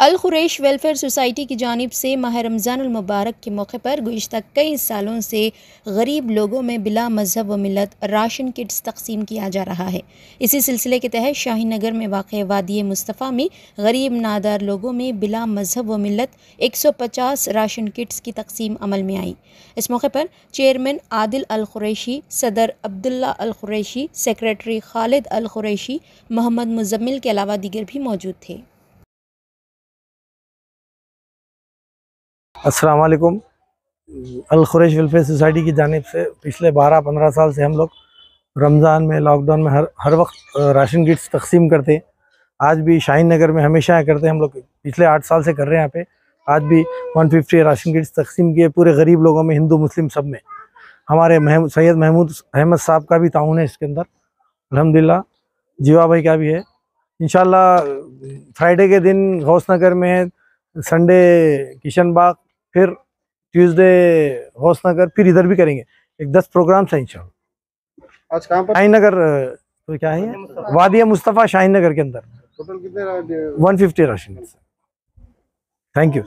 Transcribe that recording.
अल खुरैश welfare society की जानिब से माह रमज़ान मुबारक के मौके पर गुज्तर कई सालों से गरीब लोगों में बिला मज़हब व मिलत राशन किट्स तकसीम किया जा रहा है। इसी सिलसिले के तहत शाहीन नगर में वाक़ वादी मुस्तफ़ा में गरीब नादार लोगों में बिला मज़हब व मिलत 150 राशन किट्स की तकसीम अमल में आई। इस मौके पर चेयरमैन आदिल अल खुरैशी सदर अब्दुल्ला अल खुरैशी सेक्रेटरी खालिद अल खुरैशी मोहम्मद मुजम्मिल के अलावा दीगर भी मौजूद थे। अस्सलाम वालेकुम। अल वेलफेयर सोसाइटी की जानब से पिछले 12-15 साल से हम लोग रमज़ान में, लॉकडाउन में हर हर वक्त राशन किट्स तकसीम करते हैं। आज भी शाहीन नगर में हमेशा करते हैं हम लोग। पिछले आठ साल से कर रहे हैं यहाँ पे। आज भी 150 राशन किट्स तकसीम किए पूरे गरीब लोगों में, हिंदू, मुस्लिम सब में। हमारे महमूद सैयद महमूद, अहमद साहब का भी ताउन है इसके अंदर। अलहमदिल्ला जीवा भाई का भी है। इन फ्राइडे के दिन गौस नगर में, संडे किशन बाग फिर ट्यूसडे होशनगर नगर फिर इधर भी करेंगे। एक दस प्रोग्राम है इंशाल्लाह आज कहाँ पर? शाहीन नगर तो क्या है? वादिया मुस्तफ़ा। शाहीन नगर के अंदर। टोटल कितने one fifty ration thank you